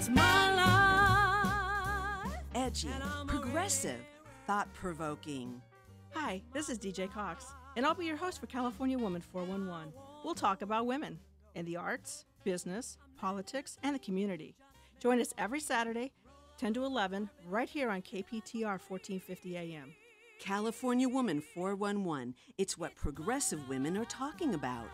It's my life. Edgy, progressive, thought provoking. Hi, this is DJ Cox, and I'll be your host for California Woman 411. We'll talk about women in the arts, business, politics, and the community. Join us every Saturday, 10 to 11, right here on KPTR 1450 AM. California Woman 411. It's what progressive women are talking about.